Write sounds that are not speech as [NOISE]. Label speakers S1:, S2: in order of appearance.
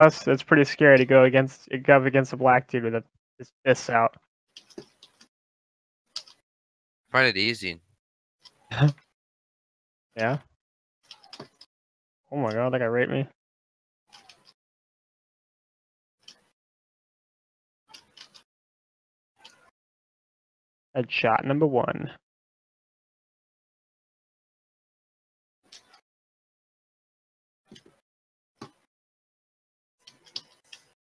S1: That's it's pretty scary to go against go up against a black dude with a, his fists out.
S2: Find it easy. [LAUGHS]
S1: Yeah. Oh my god, that guy raped me. Headshot number one.